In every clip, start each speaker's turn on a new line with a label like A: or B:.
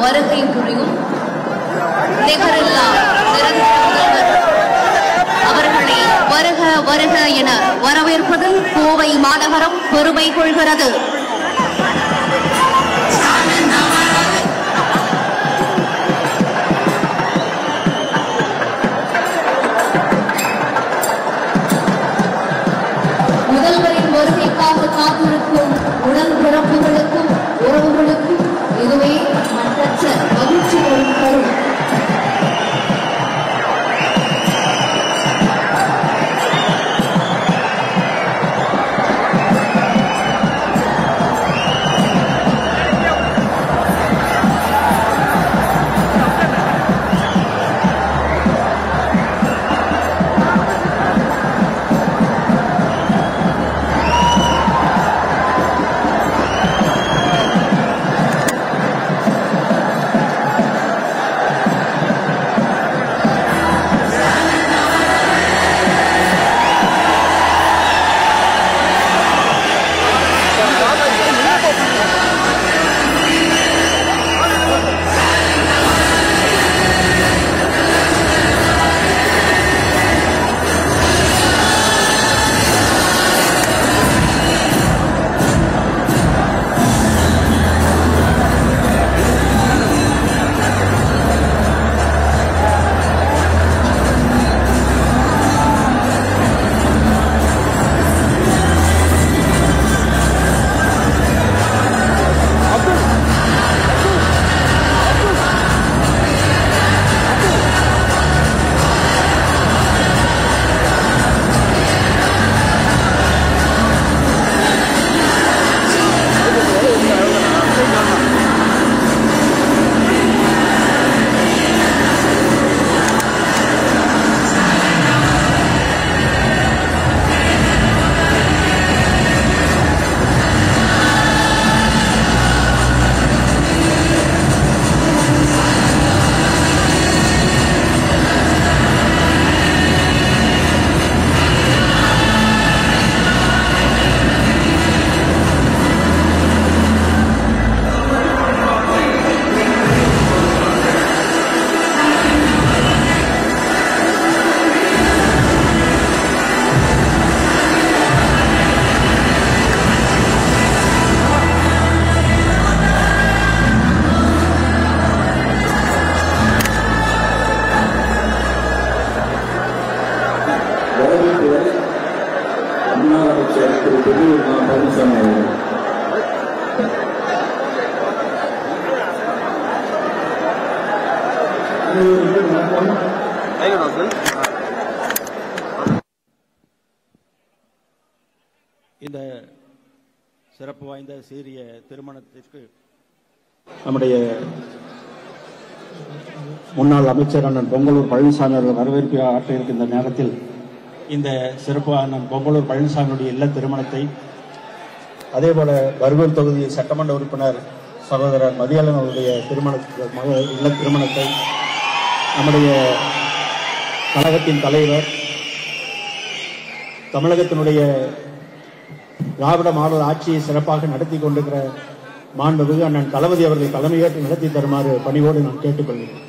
A: வருகை புரியும் நிகரில்லா நிரந்தர முதல்வர் அவர்களை வருக வருக என வரவேற்பதில் கோவை மாநகரம் பெருமை கொள்கிறது.
B: அமைச்சர்
C: அண்ணன் பொங்கலூர் பழனிசாமி அவர்கள் வரவேற்பு ஆற்ற இருக்கின்ற நேரத்தில் இந்த சிறப்பு அண்ணன் பொங்கலூர் பழனிசாமியுடைய இல்ல திருமணத்தை அதேபோல பர்கூர் தொகுதி சட்டமன்ற உறுப்பினர் சகோதரர் மதியாளன் அவருடைய திருமண மக இல்ல திருமணத்தை நம்முடைய கழகத்தின் தலைவர் தமிழகத்தினுடைய திராவிட மாடல் ஆட்சியை சிறப்பாக நடத்தி கொண்டிருக்கிற மாண்புமிகு அண்ணன் தளபதி அவர்கள் தலைமையேற்று நடத்தி தருமாறு பணிவோடு நான் கேட்டுக்கொள்கிறேன்.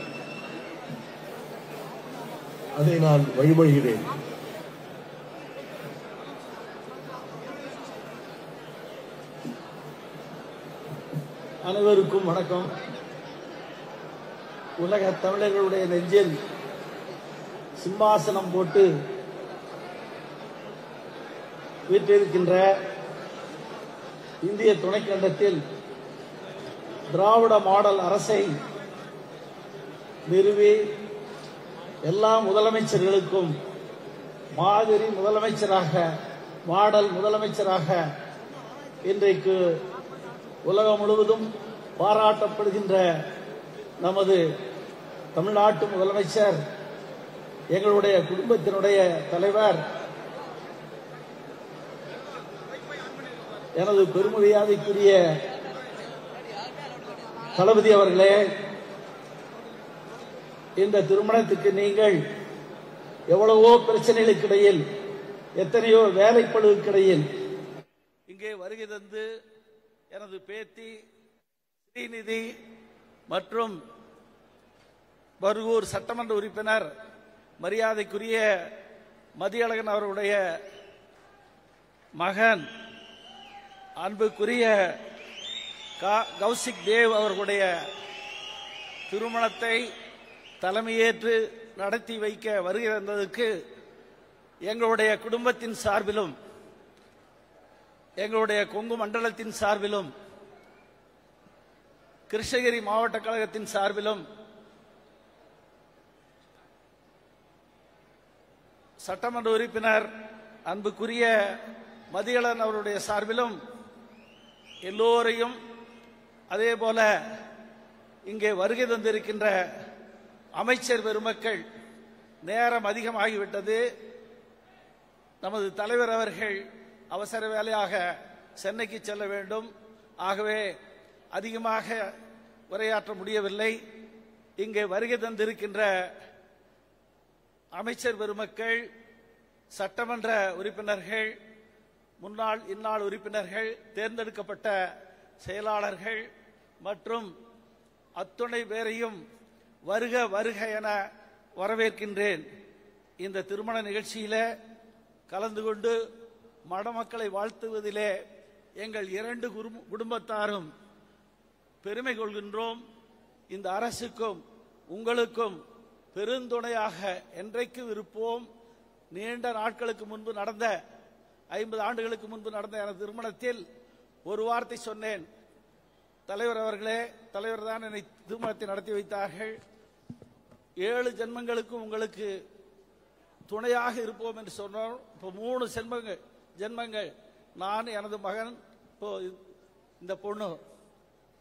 D: அதை நான் வழிமொழிகிறேன் அனைவருக்கும் வணக்கம். உலக தமிழர்களுடைய நெஞ்சில் சிம்மாசனம் போட்டு வீட்டிருக்கின்ற இந்திய துணைக்கண்டத்தில் திராவிட மாடல் அரசை நிறுவி எல்லா முதலமைச்சர்களுக்கும் மாதிரி முதலமைச்சராக மாடல் முதலமைச்சராக இன்றைக்கு உலகம் முழுவதும் பாராட்டப்படுகின்ற நமது தமிழ்நாட்டு முதலமைச்சர் எங்களுடைய குடும்பத்தினுடைய தலைவர் எனது பெருமரியாதைக்குரிய தளபதி அவர்களே இந்த திருமணத்துக்கு நீங்கள் எவ்வளவோ பிரச்சனைகளுக்கு இடையில் எத்தனையோ வேலைப்பழுவுக்கு இடையில் இங்கே வருகை தந்து எனது பேத்தி ஸ்ரீநிதி மற்றும் பருகூர் சட்டமன்ற உறுப்பினர் மரியாதைக்குரிய மதியழகன் அவர்களுடைய மகன் அன்புக்குரிய கௌசிக் தேவ் அவர்களுடைய திருமணத்தை தலைமையேற்று நடத்தி வைக்க வருகை எங்களுடைய குடும்பத்தின் சார்பிலும் எங்களுடைய கொங்கு மண்டலத்தின் சார்பிலும் கிருஷ்ணகிரி மாவட்ட கழகத்தின் சார்பிலும் சட்டமன்ற உறுப்பினர் அன்புக்குரிய மதியழன் அவருடைய சார்பிலும் எல்லோரையும் அதே போல இங்கே வருகை தந்திருக்கின்ற அமைச்சர் பெருமக்கள் நேரம் அதிகமாகிவிட்டது. நமது தலைவர் அவர்கள் அவசர வேலையாக சென்னைக்கு செல்ல வேண்டும். ஆகவே அதிகமாக உரையாற்ற முடியவில்லை. இங்கே வருகை தந்திருக்கின்ற அமைச்சர் பெருமக்கள் சட்டமன்ற உறுப்பினர்கள் முன்னாள் இந்நாள் உறுப்பினர்கள் தேர்ந்தெடுக்கப்பட்ட செயலாளர்கள் மற்றும் அத்துணை பேரையும் வருக வருக என வரவேற்கின்றேன். இந்த திருமண நிகழ்ச்சியில கலந்து கொண்டு மடமக்களை வாழ்த்துவதிலே எங்கள் இரண்டு குடும்பத்தாரும் பெருமை கொள்கின்றோம். இந்த அரசுக்கும் உங்களுக்கும் பெருந்துணையாக என்றைக்கும் இருப்போம். நீண்ட நாட்களுக்கு முன்பு நடந்த ஐம்பது ஆண்டுகளுக்கு முன்பு நடந்த எனது திருமணத்தில் ஒரு வார்த்தை சொன்னேன். தலைவர் அவர்களே தலைவர் தான் என்னை திருமணத்தை நடத்தி வைத்தார்கள். ஏழு ஜென்மங்களுக்கும் உங்களுக்கு துணையாக இருப்போம் என்று சொன்னோம். இப்போ மூணு ஜென்மங்கள் ஜென்மங்கள். நான் எனது மகன் இப்போ இந்த பொண்ணு.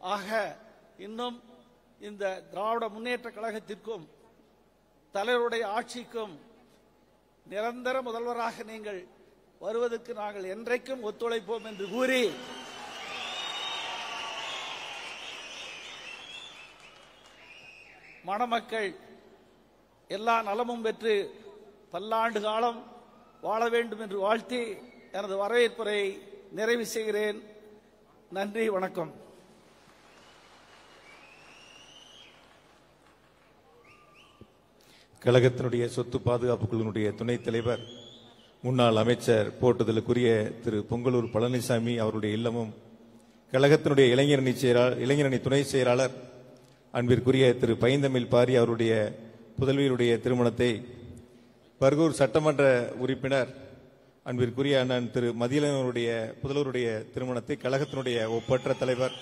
D: ஆக இன்னும் இந்த திராவிட முன்னேற்ற கழகத்திற்கும் தலைவருடைய ஆட்சிக்கும் நிரந்தர முதல்வராக நீங்கள் வருவதற்கு நாங்கள் என்றைக்கும் ஒத்துழைப்போம் என்று கூறி மணமக்கள் எல்லா நலமும் பெற்று பல்லாண்டு காலம் வாழ வேண்டும் என்று வாழ்த்தி எனது வரவேற்புரை நிறைவு செய்கிறேன். நன்றி வணக்கம்.
E: கழகத்தினுடைய சொத்து பாதுகாப்பு குழுவினுடைய துணைத் தலைவர் முன்னாள் அமைச்சர் போட்டுதலுக்குரிய திரு பொங்கலூர் பழனிசாமி அவருடைய இல்லமும் கழகத்தினுடைய இளைஞரணி செயலாளர் இளைஞரணி துணை செயலாளர் அன்பிற்குரிய திரு பைந்தமிழ் பாரி அவருடைய புதல்வியுடைய திருமணத்தை பர்கூர் சட்டமன்ற உறுப்பினர் அன்பிற்குரிய அண்ணன் திரு மதியலனுடைய புதல்வருடைய திருமணத்தை கழகத்தினுடைய ஒப்பற்ற தலைவர்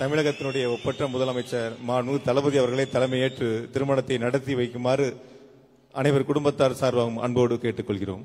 E: தமிழகத்தினுடைய ஒப்பற்ற முதலமைச்சர் மானு தளபதி அவர்களை தலைமையேற்று திருமணத்தை நடத்தி வைக்குமாறு அனைவர் குடும்பத்தார் சார்பாகவும் அன்போடு கேட்டுக்கொள்கிறோம்.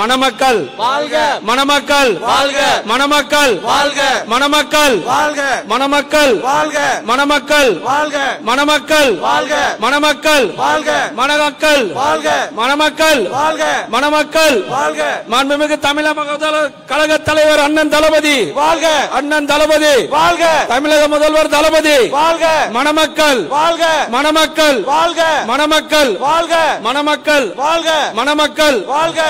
F: மணமக்கள் வாழ்க மணமக்கள் வாழ்க மணமக்கள் வாழ்க மணமக்கள் வாழ்க மணமக்கள் வாழ்க மணமக்கள் வாழ்க மணமக்கள் வாழ்க மணமக்கள் வாழ்க மணமக்கள் வாழ்க மணமக்கள் வாழ்க மணமக்கள் வாழ்க மாண்புமிகு தமிழக கழக தலைவர் அண்ணன் தளபதி வாழ்க அண்ணன் தளபதி வாழ்க தமிழக முதல்வர் தளபதி வாழ்க மணமக்கள் வாழ்க மணமக்கள் வாழ்க மணமக்கள் வாழ்க மணமக்கள் வாழ்க மணமக்கள் வாழ்க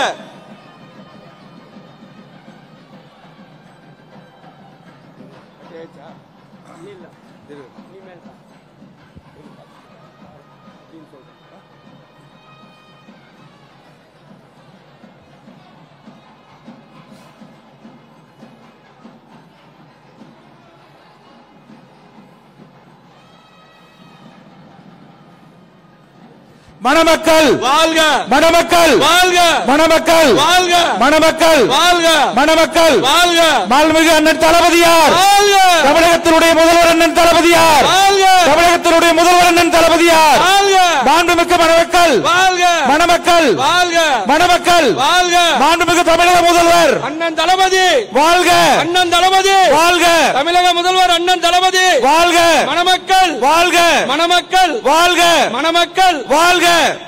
G: மணமக்கள்
F: வாழ்க.
G: மணமக்கள்
F: வாழ்க.
G: மணமக்கள்
F: வாழ்க.
G: மணமக்கள்
F: வாழ்க.
G: மணமக்கள்.
F: வாழ்க.
G: மாண்புமிகு அண்ணன் தளபதியார்.
F: வாழ்க.
G: தமிழகத்தினுடைய முதல்வர் அண்ணன் தளபதியார்.
F: வாழ்க.
G: தமிழகத்தினுடைய முதல்வர் அண்ணன் தளபதியார்.
F: வாழ்க.
G: மாண்புமிகு மணமக்கள்.
F: வாழ்க.
G: மணமக்கள்.
F: வாழ்க.
G: மணமக்கள்.
F: வாழ்க.
G: மாண்புமிகு தமிழக முதல்வர்.
F: அண்ணன் தளபதி.
G: வாழ்க.
F: அண்ணன் தளபதி.
G: வாழ்க.
F: தமிழக முதல்வர் அண்ணன் தளபதி.
G: வாழ்க.
F: மணமக்கள்.
G: வாழ்க.
F: மணமக்கள்.
G: வாழ்க.
F: மணமக்கள்.
G: வாழ்க.
F: é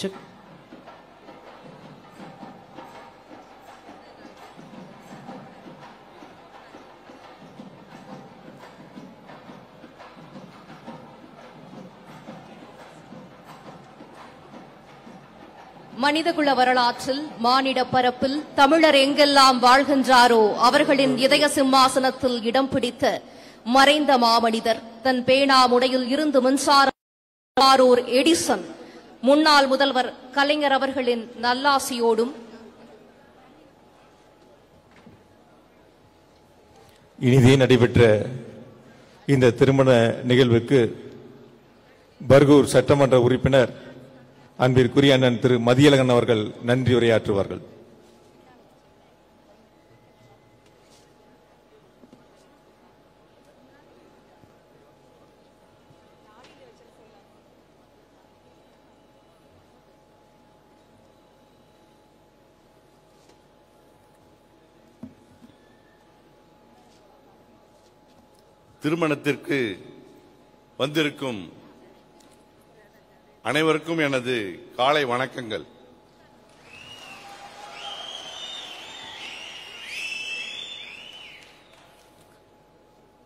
F: செக்
A: மனிதகுல வரலாற்றில் மானிட பரப்பில் தமிழர் எங்கெல்லாம் வாழ்கின்றாரோ அவர்களின் இதய சிம்மாசனத்தில் இடம் பிடித்த மறைந்த மாமனிதர் தன் பேனா முடையில் இருந்து மின்சாரோர் எடிசன். முன்னாள் முதல்வர் கலைஞர் அவர்களின் நல்லாசியோடும்
E: இனிதே நடைபெற்ற இந்த திருமண நிகழ்வுக்கு பர்கூர் சட்டமன்ற உறுப்பினர் அன்பிற்குரிய அண்ணன் திரு மதியழகன் அவர்கள் நன்றி உரையாற்றுவார்கள்.
H: திருமணத்திற்கு வந்திருக்கும் அனைவருக்கும் எனது காலை வணக்கங்கள்.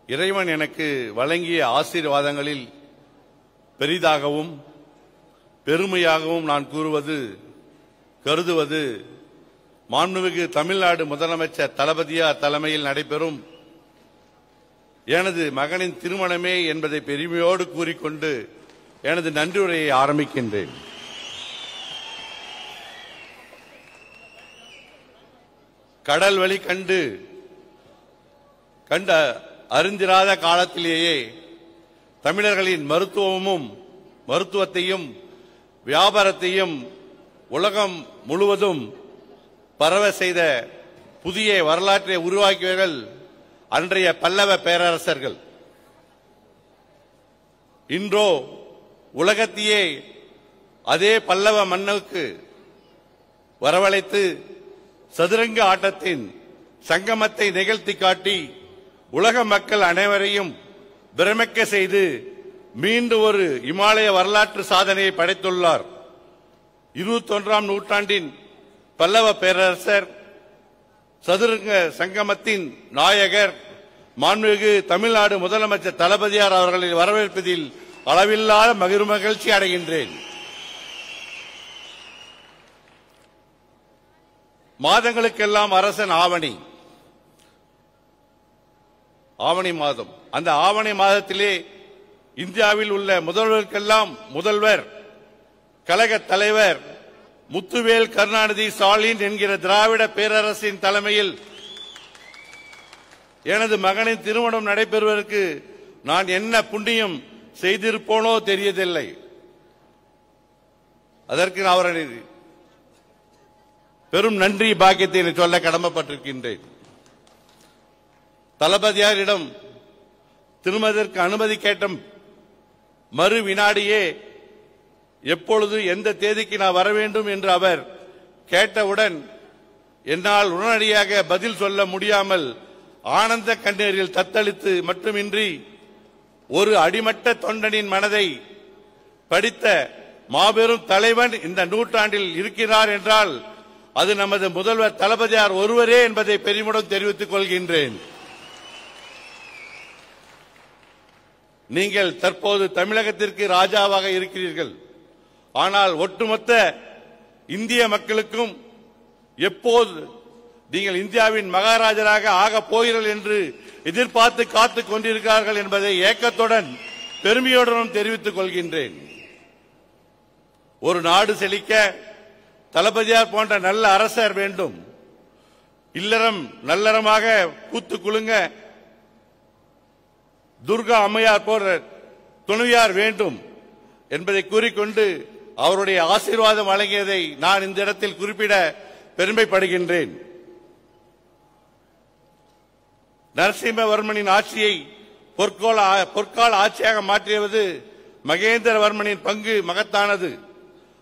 H: இறைவன் எனக்கு வழங்கிய ஆசீர்வாதங்களில் பெரிதாகவும் பெருமையாகவும் நான் கூறுவது கருதுவது மாண்புமிகு தமிழ்நாடு முதலமைச்சர் தளபதியார் தலைமையில் நடைபெறும் எனது மகனின் திருமணமே என்பதை பெருமையோடு கூறிக்கொண்டு எனது நன்றியுரையை ஆரம்பிக்கின்றேன். கடல் வழி கண்டு கண்ட அறிந்திராத காலத்திலேயே தமிழர்களின் மருத்துவமும் மருத்துவத்தையும் வியாபாரத்தையும் உலகம் முழுவதும் பரவ செய்த புதிய வரலாற்றை உருவாக்கியவர்கள் அன்றைய பல்லவ பேரரசர்கள். இன்றோ உலகத்தையே அதே பல்லவ மண்ணுக்கு வரவழைத்து சதுரங்க ஆட்டத்தின் சங்கமத்தை நிகழ்த்தி காட்டி உலக மக்கள் அனைவரையும் பிரமிக்க செய்து மீண்டும் ஒரு இமாலய வரலாற்று சாதனையை படைத்துள்ளார். இருபத்தொன்றாம் நூற்றாண்டின் பல்லவ பேரரசர் சதுரங்க சங்கமத்தின் நாயகர் மாண்புமிகு தமிழ்நாடு முதலமைச்சர் தளபதியார் அவர்களை வரவேற்பதில் அளவில்லாத மகிழ் மகிழ்ச்சி அடைகின்றேன். மாதங்களுக்கெல்லாம் அரசன் ஆவணி. ஆவணி மாதம். அந்த ஆவணி மாதத்திலே இந்தியாவில் உள்ள முதல்வருக்கெல்லாம் முதல்வர் கழக தலைவர் முத்துவேல் கருணாநிதி ஸ்டாலின் என்கிற திராவிட பேரரசின் தலைமையில் எனது மகனின் திருமணம் நடைபெறுவதற்கு நான் என்ன புண்ணியம் செய்திருப்போனோ தெரியதில்லை. அதற்கு நான் அவரை பெரும் நன்றி பாக்கியத்தை சொல்ல கடமைப்பட்டிருக்கின்றேன். தளபதியாரிடம் திருமதற்கு அனுமதி கேட்ட மறு வினாடியே எப்பொழுது எந்த தேதிக்கு நான் வர வேண்டும் என்று அவர் கேட்டவுடன் என்னால் உடனடியாக பதில் சொல்ல முடியாமல் ஆனந்த கண்ணீரில் தத்தளித்து மட்டுமின்றி ஒரு அடிமட்ட தொண்டனின் மனதை படித்த மாபெரும் தலைவன் இந்த நூற்றாண்டில் இருக்கிறார் என்றால் அது நமது முதல்வர் தளபதியார் ஒருவரே என்பதை பெருமிடம் தெரிவித்துக் கொள்கின்றேன். நீங்கள் தற்போது தமிழகத்திற்கு ராஜாவாக இருக்கிறீர்கள். ஆனால் ஒட்டுமொத்த இந்திய மக்களுக்கும் எப்போது நீங்கள் இந்தியாவின் மகாராஜராக ஆகப் போகிறீர்கள் என்று எதிர்பார்த்து காத்துக் கொண்டிருக்கிறார்கள் என்பதை ஏக்கத்துடன் பெருமையுடனும் தெரிவித்துக் கொள்கின்றேன். ஒரு நாடு செழிக்க தளபதியார் போன்ற நல்ல அரசர் வேண்டும். இல்லறம் நல்லறமாக கூத்து குலுங்க துர்கா அம்மையார் போன்ற துணைவியார் வேண்டும் என்பதை கூறிக்கொண்டு அவருடைய ஆசீர்வாதம் வழங்கியதை நான் இந்த இடத்தில் குறிப்பிட பெருமைப்படுகின்றேன். நரசிம்மவர்மனின் ஆட்சியை பொற்கோல பொற்கால ஆட்சியாக மாற்றியது மகேந்திரவர்மனின் பங்கு மகத்தானது.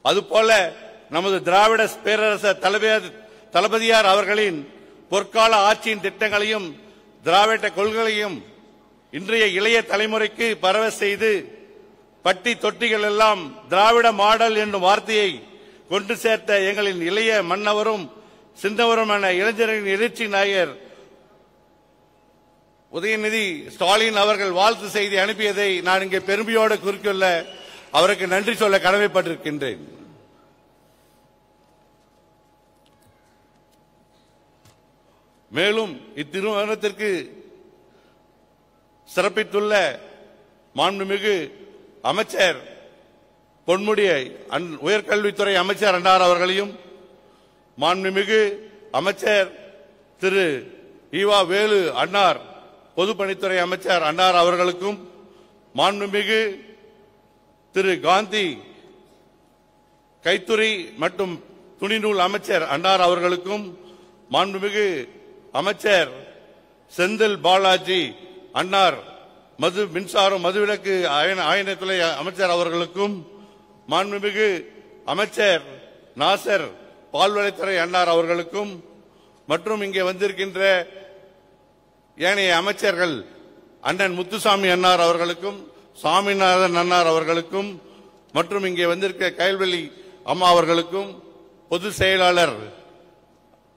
H: அதுபோல நமது திராவிட பேரரசர் தளபதியார் தளபதியார் அவர்களின் பொற்கால ஆட்சியின் திட்டங்களையும் திராவிட கொள்கைகளையும் இன்றைய இளைய தலைமுறைக்கு பரவ செய்து பட்டி தொட்டிகள் எல்லாம் திராவிட மாடல் என்னும் வார்த்தையை கொண்டு சேர்த்த எங்களின் இளைய மன்னவரும் சிந்தவருமான இளைஞரின் எழுச்சி நாயர் உதயநிதி ஸ்டாலின் அவர்கள் வாழ்த்து செய்தி அனுப்பியதை நான் இங்கே பெருமையோடு குறிக்கொள்ள அவருக்கு நன்றி சொல்ல கடமைப்பட்டிருக்கின்றேன். மேலும் இத்திருமணத்திற்கு சிறப்பித்துள்ள மாண்புமிகு அமைச்சர் பொன்முடிய அன்- உயர்கல்வித்துறை அமைச்சர் அண்டார் அவர்களையும் மாண்புமிகு அமைச்சர் திரு ஈவா வேலு அன்னார் பொதுப்பணித்துறை அமைச்சர் அன்னார் அவர்களுக்கும் மாண்புமிகு திரு காந்தி கைத்துறை மற்றும் துணிநூல் அமைச்சர் அன்னார் அவர்களுக்கும் மாண்புமிகு அமைச்சர் செந்தில் பாலாஜி அன்னார் மது மின்சாரம் மதுவிலக்கு ஆயன- ஆயனத்துறை அமைச்சர் அவர்களுக்கும் மாண்புமிகு அமைச்சர் நாசர் பால்வளைத்துறை அன்னார் அவர்களுக்கும் மற்றும் இங்கே வந்திருக்கின்ற ஏனைய அமைச்சர்கள் அண்ணன் முத்துசாமி அன்னார் அவர்களுக்கும் சாமிநாதன் அன்னார் அவர்களுக்கும் மற்றும் இங்கே வந்திருக்க கயல்வெளி அம்மா அவர்களுக்கும் பொது செயலாளர்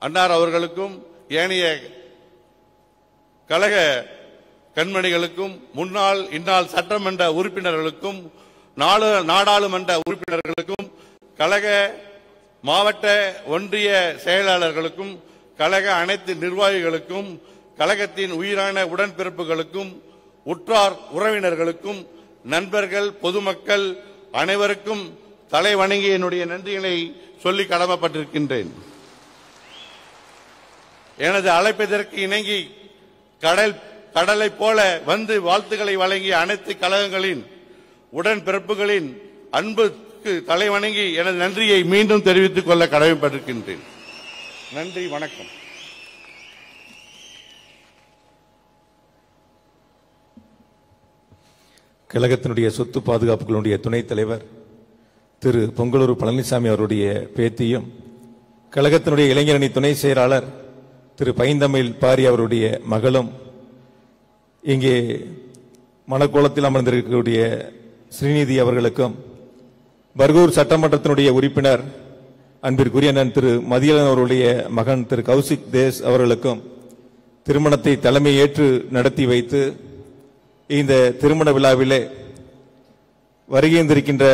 H: அன்னார் அவர்களுக்கும் ஏனைய கழக கண்மணிகளுக்கும் முன்னாள் இந்நாள் சட்டமன்ற உறுப்பினர்களுக்கும் நாடாளுமன்ற உறுப்பினர்களுக்கும் கழக மாவட்ட ஒன்றிய செயலாளர்களுக்கும் கழக அனைத்து நிர்வாகிகளுக்கும் கழகத்தின் உயிரான உடன்பிறப்புகளுக்கும் உற்றார் உறவினர்களுக்கும் நண்பர்கள் பொதுமக்கள் அனைவருக்கும் தலை வணங்கி என்னுடைய நன்றிகளை சொல்லி கடமைப்பட்டிருக்கின்றேன். எனது அழைப்பதற்கு இணங்கி கடல் கடலை போல வந்து வாழ்த்துக்களை வழங்கிய அனைத்து கழகங்களின் உடன்பிறப்புகளின் அன்புக்கு தலை வணங்கி எனது நன்றியை மீண்டும் தெரிவித்துக் கொள்ள கடமைப்பட்டிருக்கின்றேன். நன்றி வணக்கம்.
E: கழகத்தினுடைய சொத்து பாதுகாப்புகளுடைய துணைத் தலைவர் திரு பொங்கலூர் பழனிசாமி அவருடைய பேத்தியும் கழகத்தினுடைய இளைஞரணி துணை செயலாளர் திரு பைந்தமிழ் பாரி அவருடைய மகளும் இங்கே மணக்கோலத்தில் அமர்ந்திருக்கக்கூடிய ஸ்ரீநிதி அவர்களுக்கும் பர்கூர் சட்டமன்றத்தினுடைய உறுப்பினர் அன்பிற்குரிய அண்ணன் திரு மதியலன் அவருடைய மகன் திரு கௌசிக் தேஸ் அவர்களுக்கும் திருமணத்தை தலைமை ஏற்று நடத்தி வைத்து இந்த திருமண விழாவிலே வருகின்றிருக்கின்ற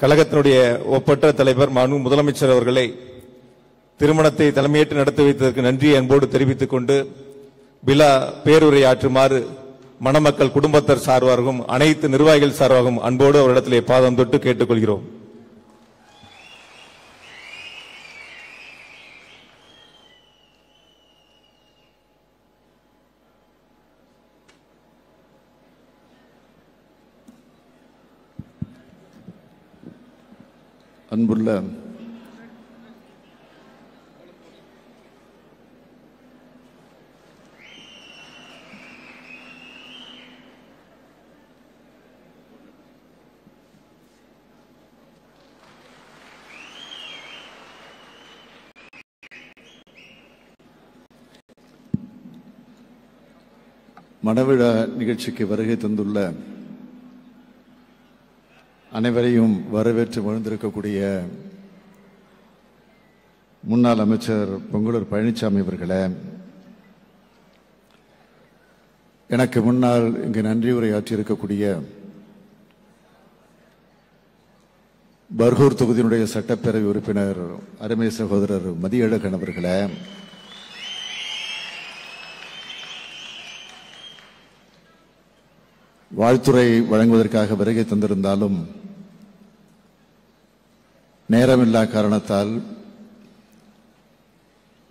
E: கழகத்தினுடைய ஒப்பற்ற தலைவர் மனு முதலமைச்சர் அவர்களை திருமணத்தை தலைமையேற்று நடத்தி வைத்ததற்கு நன்றி அன்போடு தெரிவித்துக் கொண்டு விழா பேருரையாற்றுமாறு மணமக்கள் குடும்பத்தர் சார்பாகவும் அனைத்து நிர்வாகிகள் சார்பாகவும் அன்போடு அவரிடத்திலே பாதம் தொட்டு கேட்டுக்கொள்கிறோம்.
I: அன்புள்ள மணவிழா நிகழ்ச்சிக்கு வருகை தந்துள்ள அனைவரையும் வரவேற்று மகிழ்ந்திருக்கக்கூடிய முன்னாள் அமைச்சர் பொங்கலூர் பழனிசாமி அவர்களே எனக்கு முன்னால் இங்கு நன்றியுரை உரையாற்றியிருக்கக்கூடிய பர்கூர் தொகுதியினுடைய சட்டப்பேரவை உறுப்பினர் அருமை சகோதரர் மதியழகன் அவர்களே வாழ்த்துறை வழங்குவதற்காக வருகை தந்திருந்தாலும் நேரமில்லா காரணத்தால்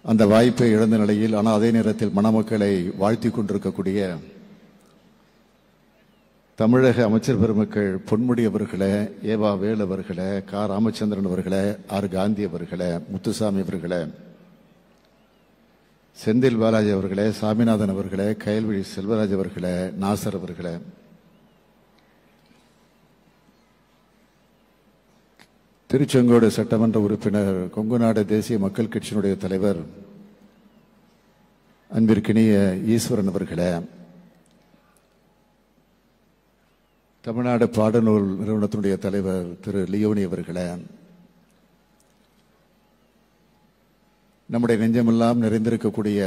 I: அந்த வாய்ப்பை இழந்த நிலையில் ஆனால் அதே நேரத்தில் மணமக்களை வாழ்த்திக் கொண்டிருக்கக்கூடிய தமிழக அமைச்சர் பெருமக்கள் பொன்முடி அவர்களே ஏவா வேல் அவர்களே கா. ராமச்சந்திரன் அவர்களே ஆர். காந்தி அவர்களே முத்துசாமி அவர்களே செந்தில் பாலாஜி அவர்களே சாமிநாதன் அவர்களே கயல்விழி செல்வராஜ் அவர்களே நாசர் அவர்களே திருச்செங்கோடு சட்டமன்ற உறுப்பினர் கொங்குநாடு தேசிய மக்கள் கட்சியினுடைய தலைவர் அன்பிற்கினிய ஈஸ்வரன் அவர்களே தமிழ்நாடு பாடநூல் நிறுவனத்தினுடைய தலைவர் திரு லியோனி அவர்களே நம்முடைய நெஞ்சமெல்லாம் நிறைந்திருக்கக்கூடிய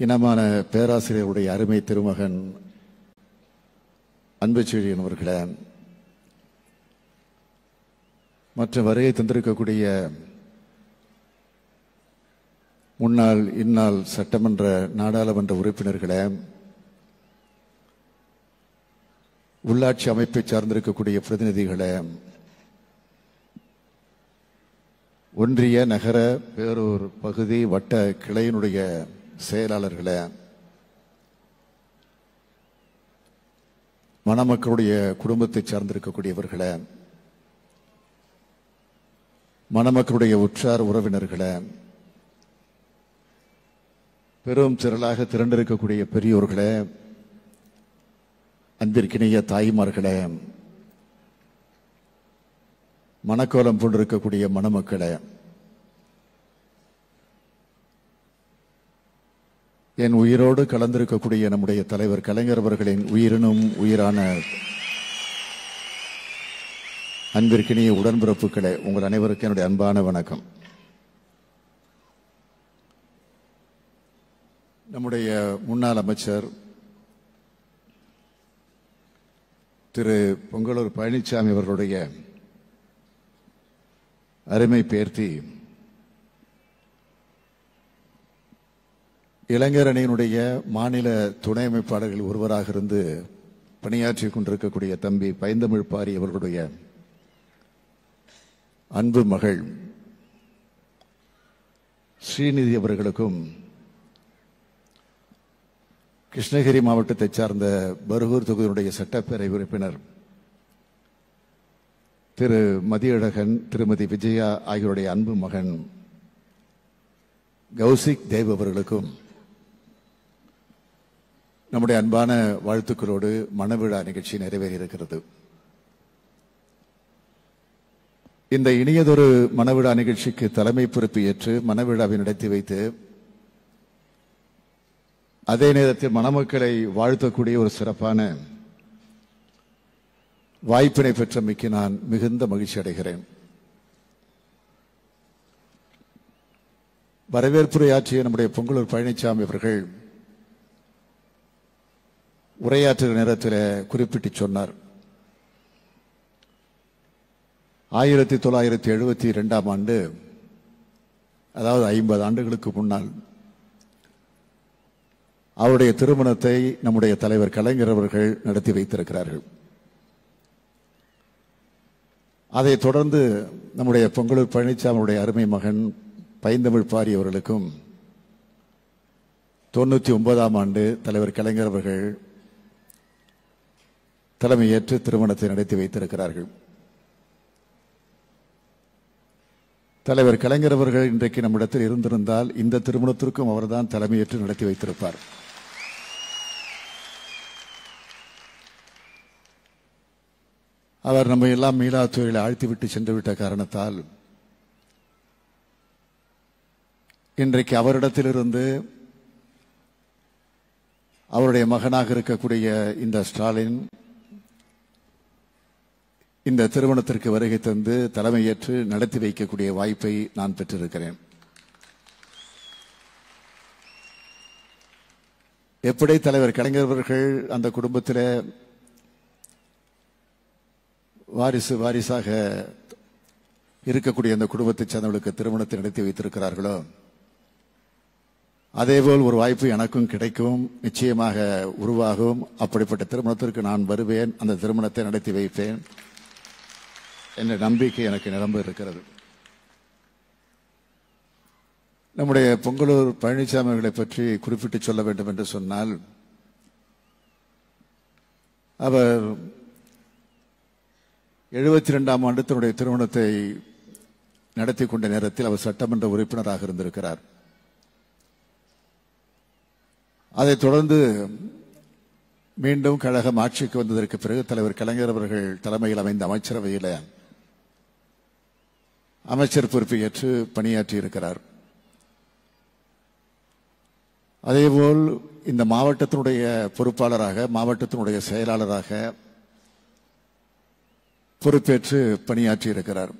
I: இனமான பேராசிரியருடைய அருமை திருமகன் அன்புச்செழியன் அவர்களே வரையை தந்திருக்கக்கூடிய முன்னாள் இந்நாள் சட்டமன்ற நாடாளுமன்ற உறுப்பினர்களே உள்ளாட்சி அமைப்பை சார்ந்திருக்கக்கூடிய பிரதிநிதிகளே ஒன்றிய நகர பேரூர் பகுதி வட்ட கிளையினுடைய செயலாளர்களே மணமக்களுடைய குடும்பத்தை சார்ந்திருக்கக்கூடியவர்களை மணமக்களுடைய உற்றார் உறவினர்களை பெரும் திரளாக திரண்டிருக்கக்கூடிய பெரியோர்களே அன்பிற்கிணைய தாய்மார்களே மணக்கோலம் பூண்டிருக்கக்கூடிய மணமக்களை என் உயிரோடு கலந்திருக்கக்கூடிய நம்முடைய தலைவர் கலைஞர் அவர்களின் உயிரினும் உயிரான அன்பிற்கினிய உடன்பிறப்புகளே உங்கள் அனைவருக்கும் என்னுடைய அன்பான வணக்கம். நம்முடைய முன்னாள் அமைச்சர் திரு பொங்கலூர் பழனிசாமி அவர்களுடைய அருமை பேர்த்தி இளைஞரணியினுடைய மாநில துணை அமைப்பாளர்கள் ஒருவராக இருந்து பணியாற்றிக் கொண்டிருக்கக்கூடிய தம்பி பைந்தமிழ் பாரி அவர்களுடைய அன்பு மகள் ஸ்ரீநிதி அவர்களுக்கும் கிருஷ்ணகிரி மாவட்டத்தைச் சார்ந்த பருகூர் தொகுதியினுடைய சட்டப்பேரவை உறுப்பினர் திரு மதியழகன் திருமதி விஜயா ஆகியோருடைய அன்பு மகன் கௌசிக் தேவ் அவர்களுக்கும் நம்முடைய அன்பான வாழ்த்துக்களோடு மணவிழா நிகழ்ச்சி நிறைவேறியிருக்கிறது. இந்த இனியதொரு மணவிழா நிகழ்ச்சிக்கு தலைமை பொறுப்பு ஏற்று மணவிழாவை நடத்தி வைத்து அதே நேரத்தில் மணமக்களை வாழ்த்தக்கூடிய ஒரு சிறப்பான வாய்ப்பினை பெற்றமைக்கு நான் மிகுந்த மகிழ்ச்சி அடைகிறேன். வரவேற்புரையாற்றிய நம்முடைய பொங்கலூர் பழனிசாமி அவர்கள் உரையாற்றுகிற நேரத்தில் குறிப்பிட்டு சொன்னார். ஆயிரத்தி தொள்ளாயிரத்தி எழுபத்தி ரெண்டாம் ஆண்டு அதாவது ஐம்பது ஆண்டுகளுக்கு முன்னால் அவருடைய திருமணத்தை நம்முடைய தலைவர் கலைஞர் அவர்கள் நடத்தி வைத்திருக்கிறார்கள். அதைத் தொடர்ந்து நம்முடைய பொங்கலூர் பழனிசாமியுடைய அருமை மகன் பைந்தமிழ் பாரி அவர்களுக்கும் தொண்ணூற்றி ஒன்பதாம் ஆண்டு தலைவர் கலைஞர் அவர்கள் தலைமையேற்று திருமணத்தை நடத்தி வைத்திருக்கிறார்கள். தலைவர் கலைஞர் அவர்கள் இன்றைக்கு நம்மிடத்தில் இருந்திருந்தால் இந்த திருமணத்திற்கும் அவர்தான் தலைமையேற்று நடத்தி வைத்திருப்பார். அவர் நம்ம எல்லாம் மீளாத்துறையில் ஆழ்த்திவிட்டு சென்று விட்ட காரணத்தால் இன்றைக்கு அவரிடத்திலிருந்து அவருடைய மகனாக இருக்கக்கூடிய இந்த ஸ்டாலின் இந்த திருமணத்திற்கு வருகை தந்து தலைமையேற்று நடத்தி வைக்கக்கூடிய வாய்ப்பை நான் பெற்றிருக்கிறேன். எப்படி தலைவர் கலைஞரவர்கள் அந்த குடும்பத்தில் வாரிசு வாரிசாக இருக்கக்கூடிய அந்த குடும்பத்தை சேர்ந்தவர்களுக்கு திருமணத்தை நடத்தி வைத்திருக்கிறார்களோ அதேபோல் ஒரு வாய்ப்பு எனக்கும் கிடைக்கும் நிச்சயமாக உருவாகும். அப்படிப்பட்ட திருமணத்திற்கு நான் வருவேன் அந்த திருமணத்தை நடத்தி வைப்பேன். என்ற நம்பிக்கை எனக்கு நிரம்ப இருக்கிறது. நம்முடைய பொங்கலூர் பழனிசாமி அவர்களை பற்றி குறிப்பிட்டு சொல்ல வேண்டும் என்று சொன்னால் அவர் எழுபத்தி ரெண்டாம் ஆண்டு தன்னுடைய திருமணத்தை நடத்தி கொண்ட நேரத்தில் அவர் சட்டமன்ற உறுப்பினராக இருந்திருக்கிறார். அதைத் தொடர்ந்து மீண்டும் கழகம் ஆட்சிக்கு வந்ததற்கு பிறகு தலைவர் கலைஞர் அவர்கள் தலைமையில் அமைந்த அமைச்சரவையில் அமைச்சர் பொறுப்பை ஏற்று பணியாற்றி இருக்கிறார் அதேபோல் இந்த மாவட்டத்தினுடைய பொறுப்பாளராக மாவட்டத்தினுடைய செயலாளராக பொறுப்பேற்று பணியாற்றி இருக்கிறார்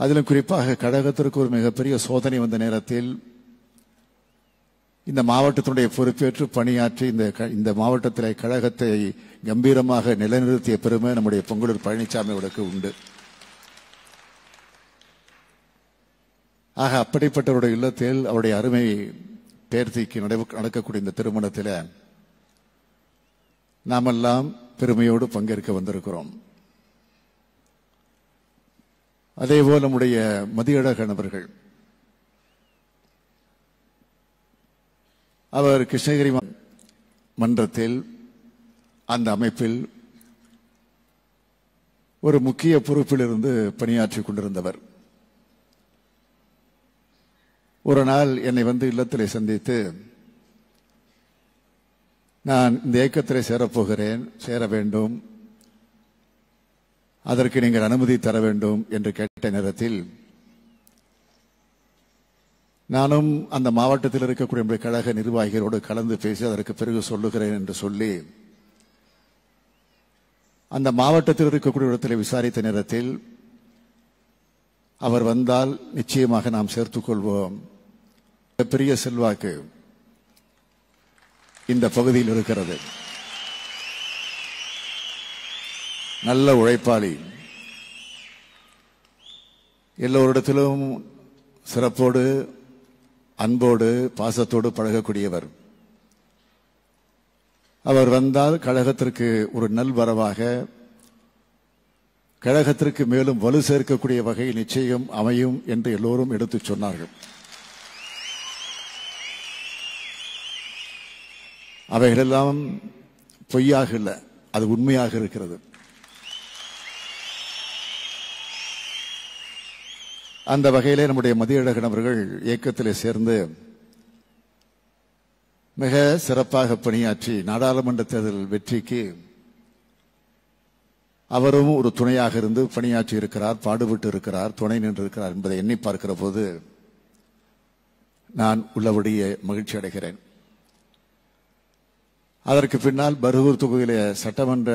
I: அதிலும் குறிப்பாக கழகத்திற்கு ஒரு மிகப்பெரிய சோதனை வந்த நேரத்தில் இந்த மாவட்டத்தினுடைய பொறுப்பேற்று பணியாற்றி இந்த க- இந்த மாவட்டத்தில் கழகத்தை கம்பீரமாக நிலைநிறுத்திய பெருமை நம்முடைய பொங்கலூர் பழனிசாமி அவர்களுக்கு உண்டு. ஆக அப்படிப்பட்டவருடைய இல்லத்தில் அவருடைய அருமை பேர்த்திக்கு நடக்கக்கூடிய இந்த திருமணத்தில் நாமெல்லாம் பெருமையோடு பங்கேற்க வந்திருக்கிறோம். அதேபோல் நம்முடைய மதியழகன் அவர்கள் அவர் கிருஷ்ணகிரி மன்றத்தில் அந்த அமைப்பில் ஒரு முக்கிய பொறுப்பில் இருந்து பணியாற்றிக் கொண்டிருந்தவர். ஒரு நாள் என்னை வந்து இல்லத்திலே சந்தித்து நான் இந்த இயக்கத்திலே சேரப்போகிறேன் சேர வேண்டும். அதற்கு நீங்கள் அனுமதி தர வேண்டும் என்று கேட்ட நேரத்தில் நானும் அந்த மாவட்டத்தில் இருக்கக்கூடிய நம்முடைய கழக நிர்வாகிகளோடு கலந்து பேசி அதற்கு பிறகு சொல்லுகிறேன் என்று சொல்லி அந்த மாவட்டத்தில் இருக்கக்கூடிய இடத்தில் விசாரித்த நேரத்தில் அவர் வந்தால் நிச்சயமாக நாம் சேர்த்துக் கொள்வோம். பெரிய செல்வாக்கு இந்த பகுதியில் இருக்கிறது. நல்ல உழைப்பாளி. எல்லோரிடத்திலும் சிறப்போடு அன்போடு பாசத்தோடு பழகக்கூடியவர். அவர் வந்தால் கழகத்திற்கு ஒரு நல்வரவாக கழகத்திற்கு மேலும் வலு சேர்க்கக்கூடிய வகை நிச்சயம் அமையும் என்று எல்லோரும் எடுத்துச் சொன்னார்கள். அவைகளெல்லாம் பொய்யாக இல்லை. அது உண்மையாக இருக்கிறது. அந்த வகையிலே நம்முடைய மதியழகன் அவர்கள் இயக்கத்திலே சேர்ந்து மிக சிறப்பாக பணியாற்றி நாடாளுமன்ற தேர்தல் வெற்றிக்கு அவரும் ஒரு துணையாக இருந்து பணியாற்றி இருக்கிறார் பாடுபட்டு இருக்கிறார் துணை நின்றிருக்கிறார் என்பதை எண்ணி பார்க்கிற போது நான் உள்ளபடியே மகிழ்ச்சி அடைகிறேன். அதற்கு பின்னால் பருகூர் தொகுதியிலே சட்டமன்ற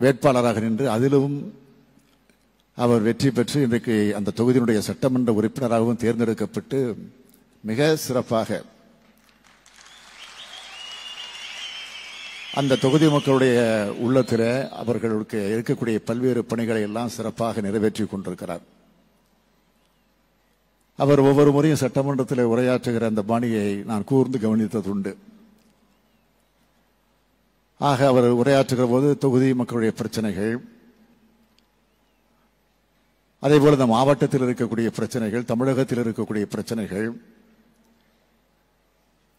I: வேட்பாளராக நின்று அதிலும் அவர் வெற்றி பெற்று இன்றைக்கு அந்த தொகுதியினுடைய சட்டமன்ற உறுப்பினராகவும் தேர்ந்தெடுக்கப்பட்டு மிக சிறப்பாக அந்த தொகுதி மக்களுடைய உள்ளத்தில் அவர்களுக்கு இருக்கக்கூடிய பல்வேறு பணிகளை எல்லாம் சிறப்பாக நிறைவேற்றி கொண்டிருக்கிறார். அவர் ஒவ்வொரு முறையும் சட்டமன்றத்தில் உரையாற்றுகிற அந்த பாணியை நான் கூர்ந்து கவனித்ததுண்டு. ஆக அவர் உரையாற்றுகிற போது தொகுதி மக்களுடைய பிரச்சனைகள் அதே போல இந்த மாவட்டத்தில் இருக்கக்கூடிய பிரச்சனைகள் தமிழகத்தில் இருக்கக்கூடிய பிரச்சனைகள்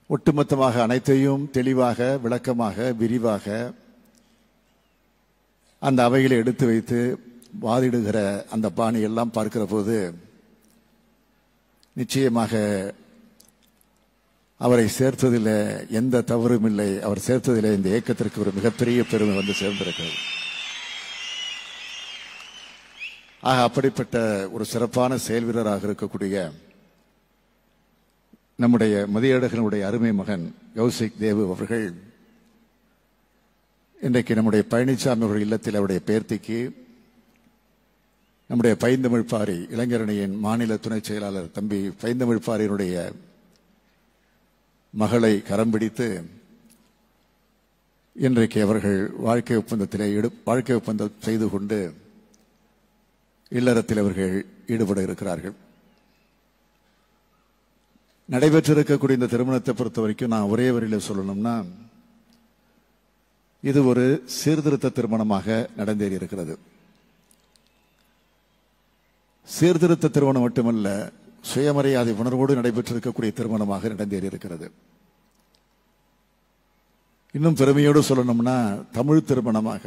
I: ஒட்டுமொத்தமாக அனைத்தையும் தெளிவாக விளக்கமாக விரிவாக அந்த அவைகளை எடுத்து வைத்து வாதிடுகிற அந்த பாணியெல்லாம் பார்க்கிற போது நிச்சயமாக அவரை சேர்த்ததில் எந்த தவறும் இல்லை. அவர் சேர்த்ததில் இந்த இயக்கத்திற்கு ஒரு மிகப்பெரிய பெருமை வந்து சேர்ந்திருக்கிறது. ஆக அப்படிப்பட்ட ஒரு சிறப்பான செயல் வீரராக இருக்கக்கூடிய நம்முடைய மதியடகனுடைய அருமை மகன் கௌசிக் தேவு அவர்கள் இன்றைக்கு நம்முடைய பழனிசாமி அவர்கள் இல்லத்தில் அவருடைய பேர்த்திக்கு நம்முடைய பைந்தமிழ் பாரி இளைஞரணியின் மாநில துணை செயலாளர் தம்பி பைந்தமிழ் பாரியினுடைய மகளை கரம் பிடித்து இன்றைக்கு அவர்கள் வாழ்க்கை ஒப்பந்தத்திலே ஈடு- வாழ்க்கை ஒப்பந்தம் செய்து கொண்டு இல்லறத்தில் அவர்கள் ஈடுபட இருக்கிறார்கள். நடைபெற்றிருக்கக்கூடிய இந்த திருமணத்தை பொறுத்த வரைக்கும் நான் ஒரே வரியில் சொல்லணும்னா இது ஒரு சீர்திருத்த திருமணமாக நடந்தேறி இருக்கிறது சீர்திருத்த திருமணம் மட்டுமல்ல சுயமரியாதை உணர்வோடு நடைபெற்றிருக்கக்கூடிய திருமணமாக நடந்தேறி இருக்கிறது இன்னும் பெருமையோடு சொல்லணும்னா தமிழ் திருமணமாக.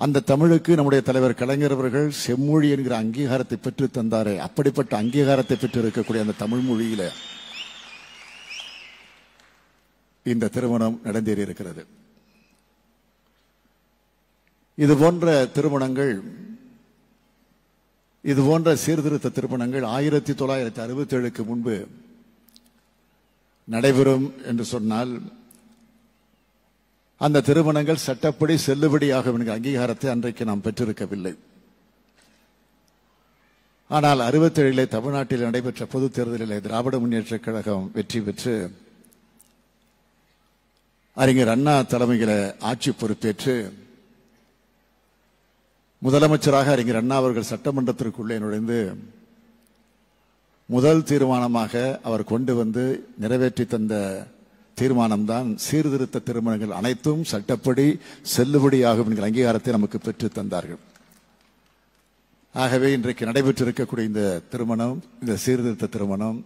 I: அந்த தமிழுக்கு நம்முடைய தலைவர் கலைஞர் அவர்கள் செம்மொழி என்கிற அங்கீகாரத்தை பெற்று தந்தாரே. அப்படிப்பட்ட அங்கீகாரத்தை பெற்று இருக்கக்கூடிய அந்த தமிழ் மொழியில இந்த திருமணம் நடந்தேறி இருக்கிறது இது போன்ற திருமணங்கள் இது போன்ற சீர்திருத்த திருமணங்கள் ஆயிரத்தி தொள்ளாயிரத்தி அறுபத்தி ஏழுக்கு முன்பு நடைபெறும் என்று சொன்னால் அந்த திருமணங்கள் சட்டப்படி செல்லுபடியாகும் என்கிற அங்கீகாரத்தை அன்றைக்கு நாம் பெற்றிருக்கவில்லை. ஆனால் அறுபத்தேழிலே தமிழ்நாட்டில் நடைபெற்ற பொதுத் தேர்தலிலே திராவிட முன்னேற்றக் கழகம் வெற்றி பெற்று அறிஞர் அண்ணா தலைமையில ஆட்சி பொறுப்பேற்று முதலமைச்சராக அறிஞர் அண்ணா அவர்கள் சட்டமன்றத்திற்குள்ளே நுழைந்து முதல் தீர்மானமாக அவர் கொண்டு வந்து நிறைவேற்றி தந்த தீர்மானம்தான் சீர்திருத்த திருமணங்கள் அனைத்தும் சட்டப்படி செல்லுபடியாகும் என்கிற அங்கீகாரத்தை நமக்கு பெற்று தந்தார்கள். ஆகவே இன்றைக்கு நடைபெற்றிருக்கக்கூடிய இந்த திருமணம் இந்த சீர்திருத்த திருமணம்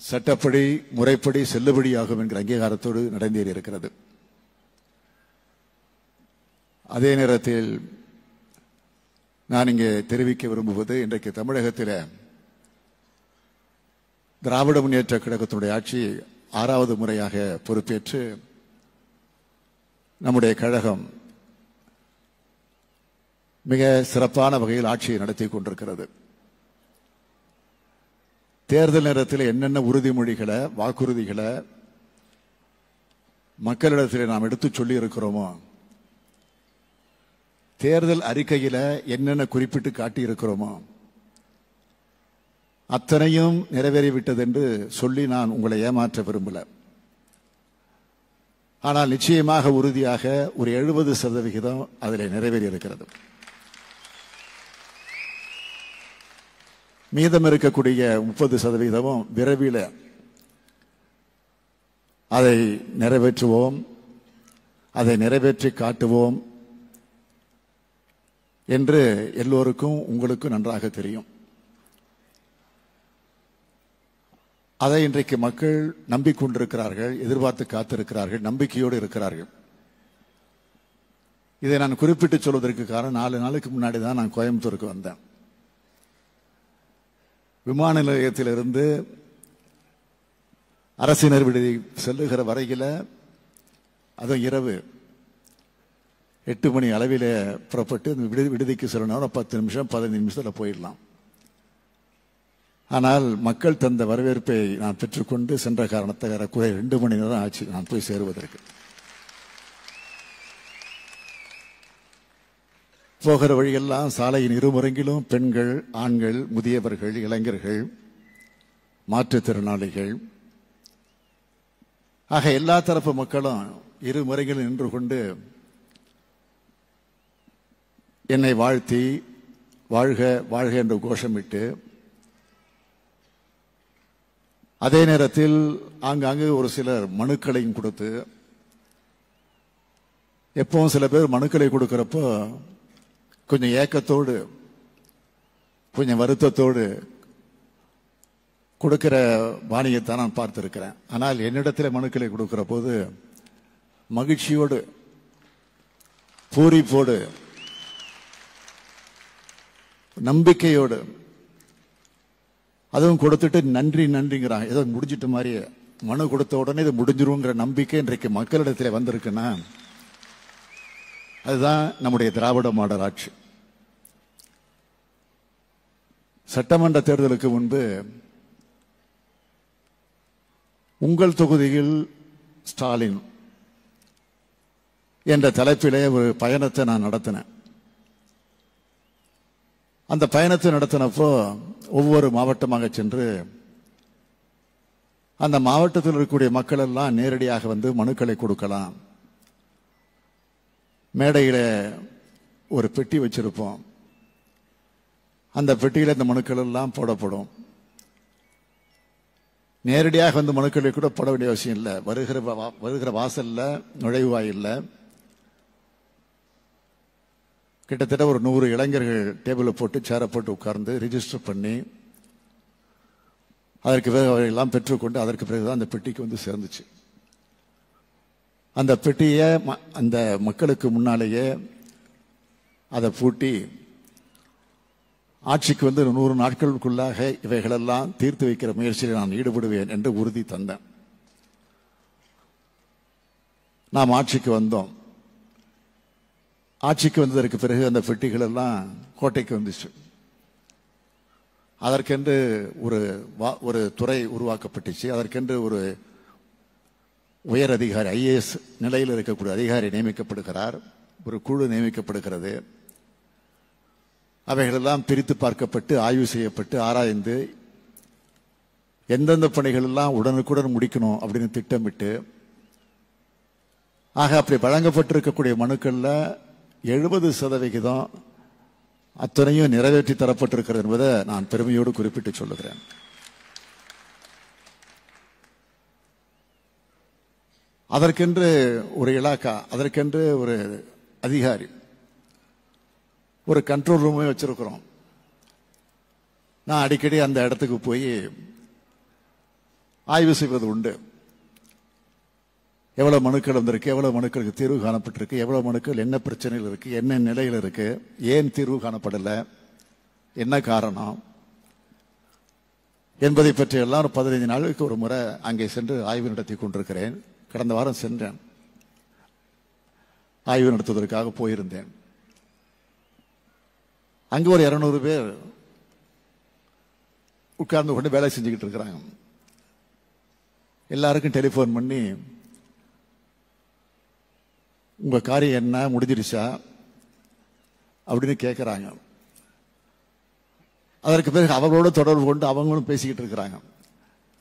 I: சட்டப்படி முறைப்படி செல்லுபடியாகும் என்கிற அங்கீகாரத்தோடு நடந்தேறி இருக்கிறது அதே நேரத்தில் நான் இங்கே தெரிவிக்க விரும்புவது இன்றைக்கு தமிழகத்தில் திராவிட முன்னேற்ற கழகத்தினுடைய ஆட்சி ஆறாவது முறையாக பொறுப்பேற்று நம்முடைய கழகம் மிக சிறப்பான வகையில் ஆட்சியை நடத்தி கொண்டிருக்கிறது. தேர்தல் நேரத்தில் என்னென்ன உறுதிமொழிகளை வாக்குறுதிகளை மக்களிடத்தில் நாம் எடுத்து சொல்லி இருக்கிறோமோ தேர்தல் அறிக்கையில என்னென்ன குறிப்பிட்டு காட்டி இருக்கிறோமோ அத்தனையும் நிறைவேறிவிட்டது என்று சொல்லி நான் உங்களை ஏமாற்ற விரும்பல. ஆனால் நிச்சயமாக உறுதியாக ஒரு எழுபது சதவிகிதம் அதில் நிறைவேறி இருக்கிறது மீதம் இருக்கக்கூடிய முப்பது சதவீதமும் விரைவில் அதை நிறைவேற்றுவோம் அதை நிறைவேற்றி காட்டுவோம் என்று எல்லோருக்கும் உங்களுக்கும் நன்றாக தெரியும். அதை இன்றைக்கு மக்கள் நம்பிக்கொண்டிருக்கிறார்கள் எதிர்பார்த்து காத்திருக்கிறார்கள் நம்பிக்கையோடு இருக்கிறார்கள். இதை நான் குறிப்பிட்டு சொல்வதற்கு காரணம் நாலு நாளுக்கு முன்னாடி தான் நான் கோயம்புத்தூருக்கு வந்தேன். விமான நிலையத்திலிருந்து அரசினர் விடுதி செல்லுகிற வரையில் அதுவும் இரவு எட்டு மணி அளவில் புறப்பட்டு விடு விடுதிக்கு செல்லணும். பத்து நிமிஷம் பதினைந்து நிமிஷத்தில் போயிடலாம். ஆனால் மக்கள் தந்த வரவேற்பை நான் பெற்றுக்கொண்டு சென்ற காரணத்தை குறை ரெண்டு மணி நேரம் ஆச்சு நான் போய் சேருவதற்கு. போகிற வழியெல்லாம் சாலையின் இருமுறங்கிலும் பெண்கள் ஆண்கள் முதியவர்கள் இளைஞர்கள் மாற்றுத்திறனாளிகள். ஆக எல்லா தரப்பு மக்களும் இருமுறைகளும் நின்று கொண்டு என்னை வாழ்த்தி வாழ்க வாழ்க என்று கோஷமிட்டு அதே நேரத்தில் ஆங்காங்கு ஒரு சிலர் மனுக்களையும் கொடுத்து எப்பவும் சில பேர் மனுக்களை கொடுக்கிறப்போ கொஞ்சம் ஏக்கத்தோடு கொஞ்சம் வருத்தத்தோடு கொடுக்கிற பாணியைத்தான் நான் பார்த்துருக்கிறேன். ஆனால் என்னிடத்தில் மனுக்களை கொடுக்கிற போது மகிழ்ச்சியோடு பூரிப்போடு நம்பிக்கையோடு. அதுவும் கொடுத்துட்டு நன்றி நன்றிங்கிறான் ஏதோ முடிஞ்சிட்ட மாதிரியே மனு கொடுத்த உடனே இது முடிஞ்சிருங்கிற நம்பிக்கை இன்றைக்கு மக்களிடத்தில் வந்திருக்குன்னா அதுதான் நம்முடைய திராவிட மாடல் ஆட்சி. சட்டமன்ற தேர்தலுக்கு முன்பு உங்கள் தொகுதியில் ஸ்டாலின் என்ற தலைப்பிலே ஒரு பயணத்தை நான் நடத்தினேன். அந்த பயணத்தை நடத்தினப்போ ஒவ்வொரு மாவட்டமாக சென்று அந்த மாவட்டத்தில் இருக்கக்கூடிய மக்கள் எல்லாம் நேரடியாக வந்து மனுக்களை கொடுக்கலாம். மேடையில் ஒரு பெட்டி வச்சிருப்போம். அந்த பெட்டியில் இந்த மனுக்கள் எல்லாம் போடப்படும். நேரடியாக வந்து மனுக்களை கூட போட வேண்டிய அவசியம் இல்லை. வருகிற வா- வருகிற வாசல்ல நுழைவாயில்ல. கிட்டத்தட்ட ஒரு நூறு இளைஞர்கள் டேபிளில் போட்டு சேரை போட்டு உட்கார்ந்து ரிஜிஸ்டர் பண்ணி அதற்கு பிறகு அவையெல்லாம் பெற்றுக்கொண்டு அதற்கு பிறகுதான் அந்த பெட்டிக்கு வந்து சேர்ந்துச்சு. அந்த பெட்டியை ம- அந்த மக்களுக்கு முன்னாலேயே அதை பூட்டி ஆட்சிக்கு வந்து நூறு நாட்களுக்குள்ளாக இவைகளெல்லாம் தீர்த்து வைக்கிற முயற்சியில் நான் ஈடுபடுவேன் என்று உறுதி தந்தேன். நாம் ஆட்சிக்கு வந்தோம். ஆட்சிக்கு வந்ததற்கு பிறகு அந்த பெட்டிகள் எல்லாம் கோட்டைக்கு வந்துச்சு. அதற்கென்று ஒரு வா- ஒரு துறை உருவாக்கப்பட்டுச்சு. அதற்கென்று ஒரு உயர் அதிகாரி ஐஏஎஸ் நிலையில் இருக்கக்கூடிய அதிகாரி நியமிக்கப்படுகிறார். ஒரு குழு நியமிக்கப்படுகிறது. அவைகளெல்லாம் பிரித்து பார்க்கப்பட்டு ஆய்வு செய்யப்பட்டு ஆராய்ந்து எந்தெந்த பணிகள் எல்லாம் உடனுக்குடன் முடிக்கணும் அப்படின்னு திட்டமிட்டு ஆக அப்படி வழங்கப்பட்டிருக்கக்கூடிய மனுக்களில் எழுபது சதவிகிதம் அத்தனையும் நிறைவேற்றி தரப்பட்டிருக்கிறது என்பதை நான் பெருமையோடு குறிப்பிட்டு சொல்லுகிறேன். அதற்கென்று ஒரு இலாக்கா அதற்கென்று ஒரு அதிகாரி ஒரு கண்ட்ரோல் ரூமே வச்சிருக்கிறோம். நான் அடிக்கடி அந்த இடத்துக்கு போய் ஆய்வு செய்வது உண்டு. எவ்வளவு மனுக்கள் வந்திருக்கு எவ்வளவு மனுக்களுக்கு தீர்வு காணப்பட்டிருக்கு எவ்வளவு மனுக்கள் என்ன பிரச்சனையில் இருக்கு என்ன நிலையில் இருக்கு ஏன் தீர்வு காணப்படல என்ன காரணம் என்பதை பற்றி எல்லாம் பதினைந்து நாளுக்கு ஒரு முறை அங்கே சென்று ஆய்வு நடத்தி கொண்டிருக்கிறேன். கடந்த வாரம் சென்றேன். ஆய்வு நடத்துவதற்காக போயிருந்தேன். அங்கே ஒரு இருநூறு பேர் உட்கார்ந்து கொண்டு வேலை செஞ்சுக்கிட்டு இருக்கிறாங்க. எல்லாருக்கும் டெலிஃபோன் பண்ணி உங்க காரியம் என்ன? முடிஞ்சிருச்சா அப்படின்னு கேட்குறாங்க அதற்கு பிறகு அவங்களோட தொடர்பு கொண்டு அவங்களும் பேசிக்கிட்டு இருக்கிறாங்க.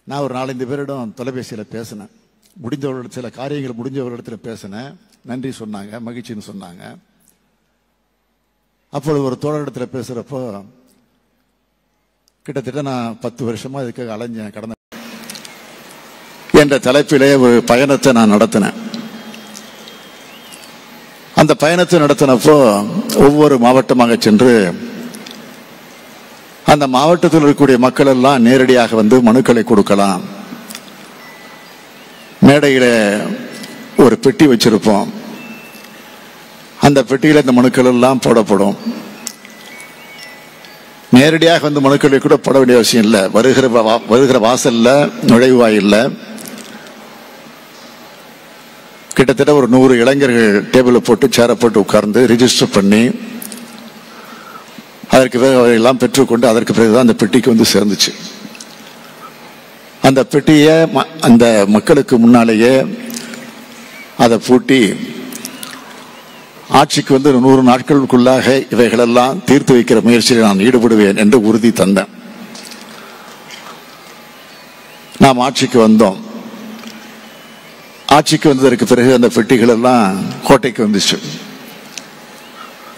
I: நான் ஒரு நாலஞ்சு பேரிடம் தொலைபேசியில் பேசினேன். முடிஞ்சவர்களிடத்தில் சில காரியங்கள் முடிஞ்சவர்களிடத்தில் பேசினேன். நன்றி சொன்னாங்க மகிழ்ச்சின்னு சொன்னாங்க. அப்பொழுது ஒரு தோழரிடத்தில் பேசுகிறப்போ கிட்டத்தட்ட நான் பத்து வருஷமாக இதுக்காக அலைஞ்சேன் கடந்த என்ற தலைப்பிலே ஒரு பயணத்தை நான் நடத்தினேன். அந்த பயணத்தை நடத்தினப்போ ஒவ்வொரு மாவட்டமாக சென்று அந்த மாவட்டத்தில் இருக்கக்கூடிய மக்கள் எல்லாம் நேரடியாக வந்து மனுக்களை கொடுக்கலாம். மேடையில் ஒரு பெட்டி வச்சிருப்போம். அந்த பெட்டியில் இந்த மனுக்கள் எல்லாம் போடப்படும். நேரடியாக வந்து மனுக்களை கூட போட வேண்டிய அவசியம் இல்லை. வருகிற வா- வருகிற வாசல்ல நுழைவாயில்லை. கிட்டத்தட்ட ஒரு நூறு இளைஞர்கள் டேபிளில் போட்டு சேரை போட்டு உட்கார்ந்து ரிஜிஸ்டர் பண்ணி அதற்கு பிறகு அவரையெல்லாம் பெற்றுக்கொண்டு அதற்கு பிறகு தான் அந்த பெட்டிக்கு வந்து சேர்ந்துச்சு. அந்த பெட்டியை ம- அந்த மக்களுக்கு முன்னாலேயே அதை பூட்டி ஆட்சிக்கு வந்து நூறு நாட்களுக்குள்ளாக இவைகளெல்லாம் தீர்த்து வைக்கிற முயற்சியில் நான் ஈடுபடுவேன் என்று உறுதி தந்தேன். நாம் ஆட்சிக்கு வந்தோம். ஆட்சிக்கு வந்ததற்கு பிறகு அந்த பெட்டிகள் எல்லாம் கோட்டைக்கு வந்துச்சு.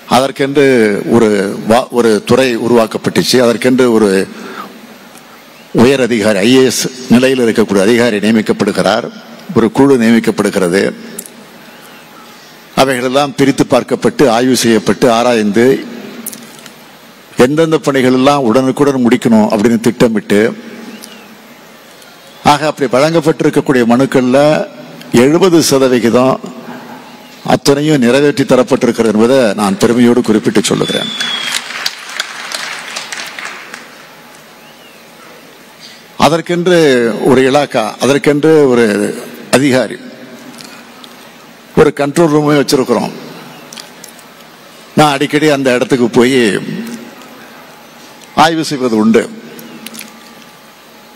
I: அதற்கென்று ஒரு வா- ஒரு துறை உருவாக்கப்பட்டுச்சு. அதற்கென்று ஒரு உயர் அதிகாரி ஐஏஎஸ் நிலையில் இருக்கக்கூடிய அதிகாரி நியமிக்கப்படுகிறார். ஒரு குழு நியமிக்கப்படுகிறது. அவைகளெல்லாம் பிரித்து பார்க்கப்பட்டு ஆய்வு செய்யப்பட்டு ஆராய்ந்து எந்தெந்த பணிகள் எல்லாம் உடனுக்குடன் முடிக்கணும் அப்படின்னு திட்டமிட்டு ஆக அப்படி வழங்கப்பட்டிருக்கக்கூடிய மனுக்களில் எழுபது சதவிகிதம் அத்தனையும் நிறைவேற்றி தரப்பட்டிருக்கிறது என்பதை நான் பெருமையோடு குறிப்பிட்டு சொல்லுகிறேன். அதற்கென்று ஒரு இலாக்கா அதற்கென்று ஒரு அதிகாரி ஒரு கண்ட்ரோல் ரூமே வச்சிருக்கிறோம். நான் அடிக்கடி அந்த இடத்துக்கு போய் ஆய்வு செய்வது உண்டு.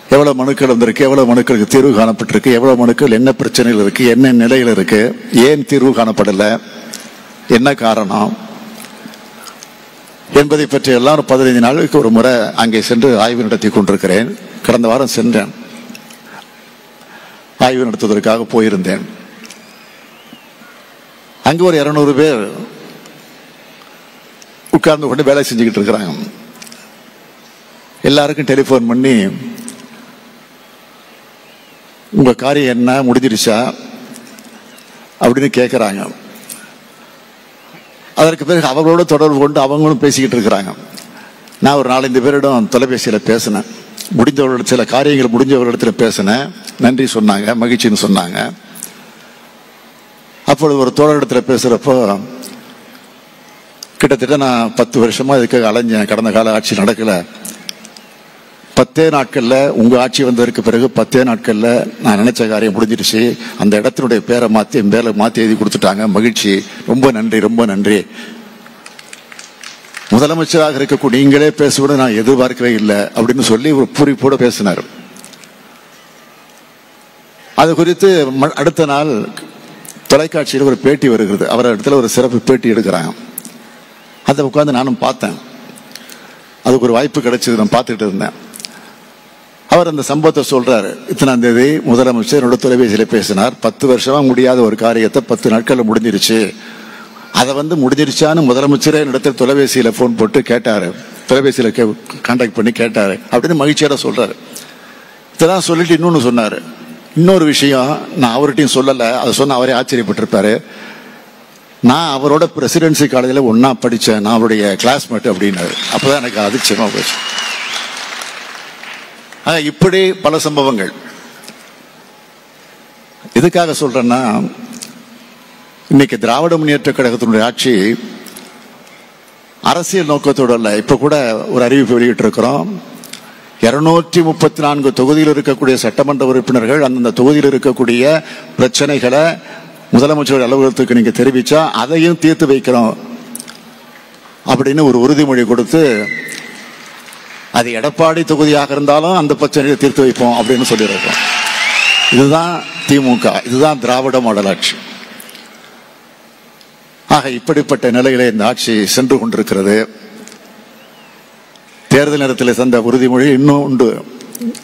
I: எவ்வளவு மனுக்கள் வந்திருக்கு எவ்வளவு மனுக்களுக்கு தீர்வு காணப்பட்டிருக்கு எவ்வளவு மனுக்கள் என்ன பிரச்சனைகள் இருக்கு என்ன நிலையில் இருக்கு ஏன் தீர்வு காணப்படல என்ன காரணம் என்பதை பற்றி எல்லாரும் பதினைந்து நாளுக்கு ஒரு முறை அங்கே சென்று ஆய்வு நடத்தி கொண்டிருக்கிறேன். கடந்த வாரம் சென்றேன். ஆய்வு நடத்துவதற்காக போயிருந்தேன். அங்கு ஒரு இருநூறு பேர் உட்கார்ந்து கொண்டு வேலை செஞ்சுக்கிட்டு இருக்கிறாங்க. எல்லாருக்கும் டெலிஃபோன் பண்ணி உங்கள் காரியம் என்ன? முடிஞ்சிருச்சா அப்படின்னு கேட்குறாங்க அதற்கு பிறகு அவங்களோட தொடர்பு கொண்டு அவங்களும் பேசிக்கிட்டு இருக்கிறாங்க. நான் ஒரு நாலஞ்சு பேரிடம் தொலைபேசியில் பேசினேன். முடிந்தவர்கள சில காரியங்கள் முடிஞ்சவர்களிடத்தில் பேசினேன். நன்றி சொன்னாங்க மகிழ்ச்சின்னு சொன்னாங்க. அப்பொழுது ஒரு தோழரிடத்தில் பேசுகிறப்போ கிட்டத்தட்ட நான் பத்து வருஷமாக இதுக்காக அலைஞ்சேன். கடந்த கால ஆட்சி நடக்கலை. பத்தே நாட்களில் உங்கள் ஆட்சி வந்ததற்கு பிறகு பத்தே நாட்களில் நான் நினைச்ச காரியம் முடிஞ்சிருச்சு அந்த இடத்தினுடைய பேரை மாற்றி என் பேரை எழுதி கொடுத்துட்டாங்க. மகிழ்ச்சி. ரொம்ப நன்றி ரொம்ப நன்றி. முதலமைச்சராக இருக்கக்கூடிய நீங்களே பேசுவது நான் எதிர்பார்க்கவே இல்லை அப்படின்னு சொல்லி ஒரு பூரிப்போட பேசினார். அது குறித்து ம- அடுத்த நாள் தொலைக்காட்சியில் ஒரு பேட்டி வருகிறது. அவர் இடத்துல ஒரு சிறப்பு பேட்டி எடுக்கிறாங்க. அதை உட்காந்து நானும் பார்த்தேன். அதுக்கு ஒரு வாய்ப்பு கிடைச்சது. நான் பார்த்துக்கிட்டு இருந்தேன். அவர் அந்த சம்பவத்தை சொல்றாரு. இத்தனாம் தேதி முதலமைச்சர் தொலைபேசியில் பேசினார். பத்து வருஷமா முடியாத ஒரு காரியத்தை பத்து நாட்களில் முடிஞ்சிருச்சு. அதை வந்து முடிஞ்சிருச்சான்னு முதலமைச்சரே என்னிடத்தில் தொலைபேசியில் ஃபோன் போட்டு கேட்டார். தொலைபேசியில் கே கான்டாக்ட் பண்ணி கேட்டார். அப்படின்னு மகிழ்ச்சியோட சொல்கிறாரு இதெல்லாம் சொல்லிட்டு இன்னொன்று சொன்னார். இன்னொரு விஷயம் நான் அவர்கிட்டையும் சொல்லலை. அதை சொன்ன அவரே ஆச்சரியப்பட்டிருப்பாரு. நான் அவரோட பிரசிடென்சி காலேஜில் ஒன்றா படித்தேன் நான் அவருடைய கிளாஸ்மேட் அப்படின்னாரு. அப்பதான் எனக்கு அதிர்ச்சியமாக போச்சு. இப்படி பல சம்பவங்கள். எதுக்காக சொல்றேன்னா இன்னைக்கு திராவிட முன்னேற்ற கழகத்தினுடைய ஆட்சி அரசியல் நோக்கத்தோடு அல்ல. இப்ப கூட ஒரு அறிவிப்பு வெளியிட்டிருக்கிறோம். இருநூற்றி முப்பத்தி நான்கு தொகுதியில் இருக்கக்கூடிய சட்டமன்ற உறுப்பினர்கள் அந்தந்த தொகுதியில் இருக்கக்கூடிய பிரச்சனைகளை முதலமைச்சர் அலுவலகத்துக்கு நீங்க தெரிவிச்சா அதையும் தீர்த்து வைக்கிறோம் அப்படின்னு ஒரு உறுதிமொழி கொடுத்து அது எடப்பாடி தொகுதியாக இருந்தாலும் அந்த பிரச்சனையை தீர்த்து வைப்போம் அப்படின்னு சொல்லியிருக்கோம். இதுதான் திமுக இதுதான் திராவிட மாடல் ஆட்சி. ஆக இப்படிப்பட்ட நிலையிலே இந்த ஆட்சி சென்று கொண்டிருக்கிறது. தேர்தல் நேரத்தில் தந்த உறுதிமொழி இன்னும் உண்டு.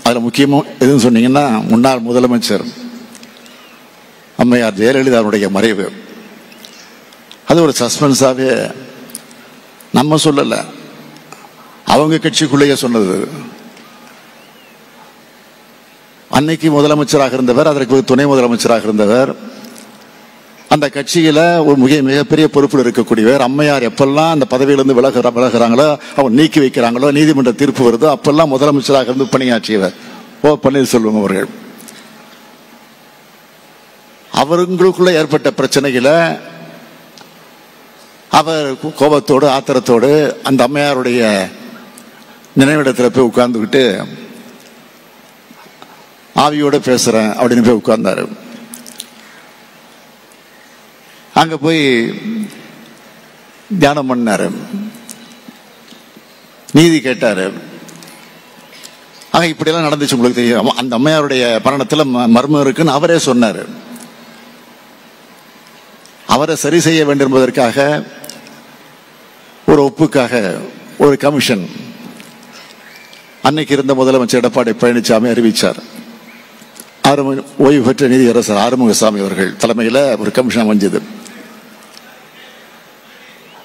I: அதில் முக்கியமாக எதுன்னு சொன்னீங்கன்னா முன்னாள் முதலமைச்சர் அம்மையார் ஜெயலலிதாவுடைய மறைவு. அது ஒரு சஸ்பென்ஸாகவே நம்ம சொல்லலை. அவங்க கட்சிக்குள்ளேயே சொன்னது. அன்னைக்கு முதலமைச்சராக இருந்தவர் அதற்கு துணை முதலமைச்சராக இருந்தவர். அந்த கட்சியில ஒரு மிக மிகப்பெரிய பொறுப்பில் இருக்கக்கூடியவர் அம்மையார் எப்பெல்லாம் அந்த பதவியிலிருந்து விலகுற விலகிறாங்களோ அவங்க நீக்கி வைக்கிறாங்களோ நீதிமன்ற தீர்ப்பு வருதோ அப்பெல்லாம் முதலமைச்சராக இருந்து பணியாற்றியவர். ஓ பன்னீர்செல்வம் அவர்கள். அவர்களுக்குள்ள ஏற்பட்ட பிரச்சனைகளை அவர் கோபத்தோடு ஆத்திரத்தோடு அந்த அம்மையாருடைய நினைவிடத்தில் போய் உட்கார்ந்துக்கிட்டு ஆவியோட பேசுகிறேன் அப்படின்னு போய் உட்கார்ந்தாரு. அங்கே போய் தியானம் பண்ணார். நீதி கேட்டார். ஆக இப்படியெல்லாம் நடந்துச்சு உங்களுக்கு தெரியும். அந்த அம்மையாருடைய மரணத்தில் ம- மர்மம் இருக்குன்னு அவரே சொன்னார். அவரை சரி செய்ய வேண்டும் என்பதற்காக ஒரு ஒப்புக்காக ஒரு கமிஷன் அன்னைக்கு இருந்த முதலமைச்சர் எடப்பாடி பழனிசாமி அறிவிச்சார். ஆறுமுக ஓய்வு பெற்ற நீதியரசர் ஆறுமுகசாமி அவர்கள் தலைமையில் ஒரு கமிஷன் அமைஞ்சது.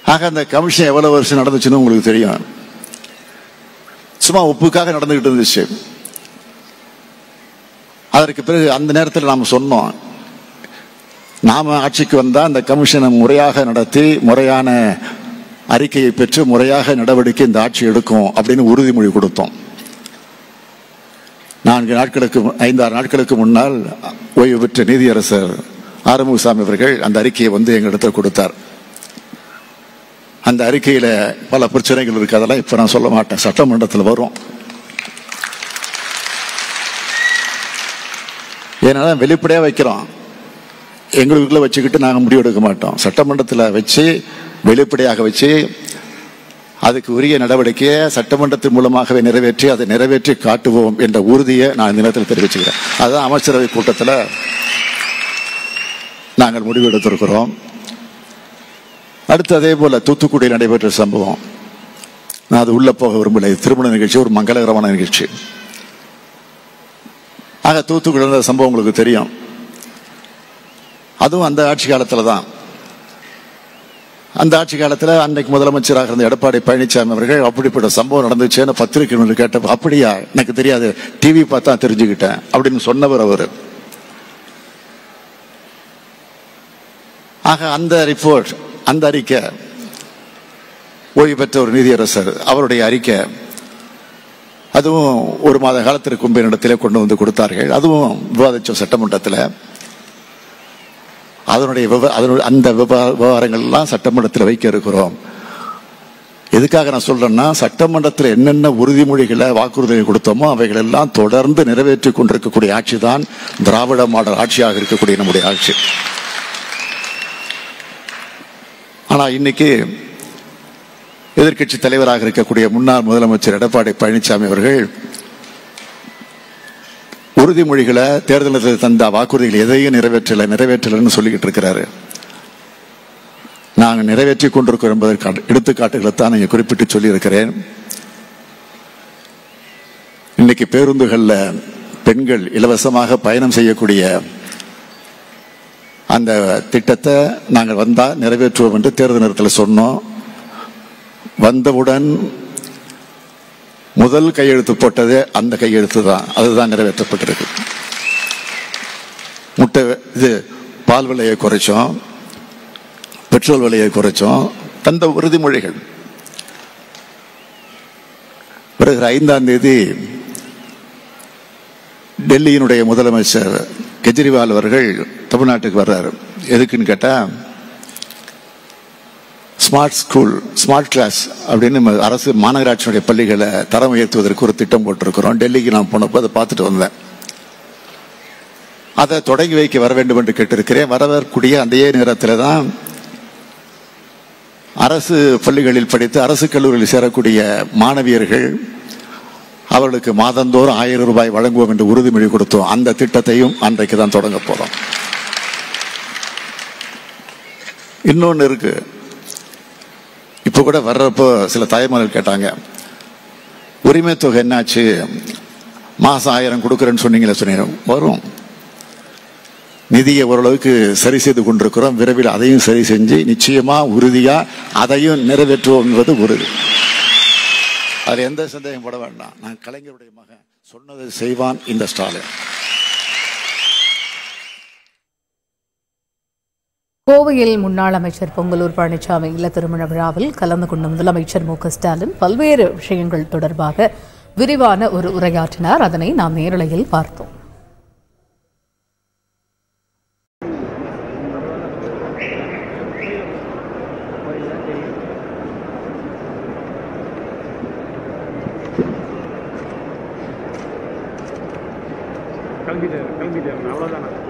I: ஆக அந்த கமிஷன் எவ்வளவு வருஷம் நடந்துச்சுன்னு உங்களுக்கு தெரியும். சும்மா ஒப்புக்காக நடந்துகிட்டு இருந்துச்சு. அதற்கு பிறகு அந்த நேரத்தில் நாம் சொன்னோம். நாம ஆட்சிக்கு வந்தால் அந்த கமிஷனை முறையாக நடத்தி முறையான அறிக்கையை பெற்று முறையாக நடவடிக்கை இந்த ஆட்சி எடுக்கும் அப்படின்னு உறுதிமொழி கொடுத்தோம். நான்கு நாட்களுக்கு ஐந்தாறு நாட்களுக்கு முன்னால் ஓய்வு பெற்ற நீதியரசர் ஆறுமுகசாமி அவர்கள் அந்த அறிக்கையை வந்து எங்களிடத்தில் கொடுத்தார். அந்த அறிக்கையில் பல பிரச்சனைகள் இருக்கு. அதெல்லாம் இப்போ நான் சொல்ல மாட்டேன். சட்டமன்றத்தில் வரும். ஏன்னா வெளிப்படையாக வைக்கிறோம். எங்களுக்குள்ளே வச்சுக்கிட்டு நாங்கள் முடிவெடுக்க மாட்டோம். சட்டமன்றத்தில் வச்சு வெளிப்படையாக வச்சு அதுக்கு உரிய நடவடிக்கையை சட்டமன்றத்தின் மூலமாகவே நிறைவேற்றி அதை நிறைவேற்றி காட்டுவோம் என்ற உறுதியை நான் இந்த நேரத்தில் தெரிவிச்சுக்கிறேன். அதுதான் அமைச்சரவை கூட்டத்தில் நாங்கள் முடிவெடுத்திருக்கிறோம். அடுத்து அதே போல தூத்துக்குடியில் நடைபெற்ற சம்பவம். நான் அது உள்ள போக விரும்பலை. திருமண நிகழ்ச்சி ஒரு மங்களகரமான நிகழ்ச்சி. ஆக தூத்துக்குடி நடந்த சம்பவம் உங்களுக்கு தெரியும். அதுவும் அந்த ஆட்சி காலத்தில் தான். அந்த ஆட்சி காலத்தில் அன்னைக்கு முதலமைச்சராக இருந்த எடப்பாடி பழனிசாமி அவர்கள் அப்படிப்பட்ட சம்பவம் நடந்துச்சுன்னு பத்திரிகை கேட்ட அப்படியா? எனக்கு தெரியாது. டிவி பார்த்தா தெரிஞ்சுக்கிட்டேன். அப்படின்னு சொன்னவர் அவர். ஆக அந்த ரிப்போர்ட் அந்த அறிக்கை ஓய்வு பெற்ற ஒரு நீதியரசர் அவருடைய அறிக்கை அதுவும் ஒரு மாத காலத்திற்கு முன்பு இடத்திலே கொண்டு வந்து கொடுத்தார்கள். அதுவும் விவாதிச்சோம் சட்டமன்றத்தில். அதனுடைய விவ- அதனுடைய அந்த விவகாரங்கள்லாம் சட்டமன்றத்தில் வைக்க இருக்கிறோம். எதுக்காக நான் சொல்றேன்னா சட்டமன்றத்தில் என்னென்ன உறுதிமொழிகளை வாக்குறுதிகளை கொடுத்தோமோ அவைகள் எல்லாம் தொடர்ந்து நிறைவேற்றி கொண்டிருக்கக்கூடிய ஆட்சி தான் திராவிட மாடல் ஆட்சியாக இருக்கக்கூடிய நம்முடைய ஆட்சி. ஆனால் இன்னைக்கு எதிர்க்கட்சி தலைவராக இருக்கக்கூடிய முன்னாள் முதலமைச்சர் எடப்பாடி பழனிசாமி அவர்கள் உறுதிமொழிகளை தேர்தலில் தந்த வாக்குறுதிகள் எதையும் நிறைவேற்றலை நிறைவேற்றலைன்னு சொல்லிக்கிட்டு இருக்கிறாரு. நாங்கள் நிறைவேற்றி கொண்டிருக்கிறோம் என்பதற்கான எடுத்துக்காட்டுகளை தான் நீங்கள் குறிப்பிட்டு சொல்லியிருக்கிறேன். இன்னைக்கு பேருந்துகளில் பெண்கள் இலவசமாக பயணம் செய்யக்கூடிய அந்த திட்டத்தை நாங்கள் வந்தால் நிறைவேற்றுவோம் என்று தேர்தல் நேரத்தில் சொன்னோம். வந்தவுடன் முதல் கையெழுத்து போட்டது அந்த கையெழுத்து தான். அதுதான் நிறைவேற்றப்பட்டிருக்கு. முட்டை இது பால் விலையை குறைச்சோம் பெட்ரோல் விலையை குறைச்சோம் தந்த உறுதிமொழிகள். பிறகு ஐந்தாம் தேதி டெல்லியினுடைய முதலமைச்சர் கெஜ்ரிவால் அவர்கள் தமிழ்நாட்டுக்கு வர்றாரு. எதுக்குன்னு கேட்டால் ஸ்மார்ட் ஸ்கூல் ஸ்மார்ட் கிளாஸ் அப்படின்னு நம்ம அரசு மாநகராட்சியினுடைய பள்ளிகளை தரம் உயர்த்துவதற்கு ஒரு திட்டம் போட்டிருக்கிறோம். டெல்லிக்கு நான் போனப்போ அதை பார்த்துட்டு வந்தேன். அதை தொடங்கி வைக்க வர வேண்டும் என்று கேட்டிருக்கிறேன். வரக்கூடிய அதே நேரத்தில் தான் அரசு பள்ளிகளில் படித்து அரசு கல்லூரியில் சேரக்கூடிய மாணவியர்கள் அவர்களுக்கு மாதந்தோறும் ஆயிரம் ரூபாய் வழங்குவோம் என்று உறுதிமொழி கொடுத்தோம். அந்த திட்டத்தையும் அன்றைக்கு தான் தொடங்க போகிறோம் இன்னொன்று இருக்குது இப்போ கூட வர்றப்போ சில தாய்மார்கள் கேட்டாங்க உரிமை தொகை என்னாச்சு? மாதம் ஆயிரம் கொடுக்குறேன்னு சொன்னீங்களே சொன்னீங்க வரும். நிதியை ஓரளவுக்கு சரி செய்து கொண்டிருக்கிறோம் விரைவில் அதையும் சரி செஞ்சு நிச்சயமாக உறுதியாக அதையும் நிறைவேற்றுவோம் என்பது உறுதி அது எந்த சந்தேகம் பட வேண்டாம். நான் கலைஞருடைய மகன் சொன்னதை செய்வான் இந்த ஸ்டாலின்.
J: கோவையில் முன்னாள் அமைச்சர் பொங்கலூர் பழனிசாமி இல்ல திருமண விழாவில் கலந்து கொண்ட முதலமைச்சர் மு ஸ்டாலின் பல்வேறு விஷயங்கள் தொடர்பாக விரிவான ஒரு உரையாற்றினார். அதனை நாம் நேரலையில் பார்த்தோம்.
K: கிளம்பிட்டாரு கிளம்பிட்டாரு அவ்வளோதானா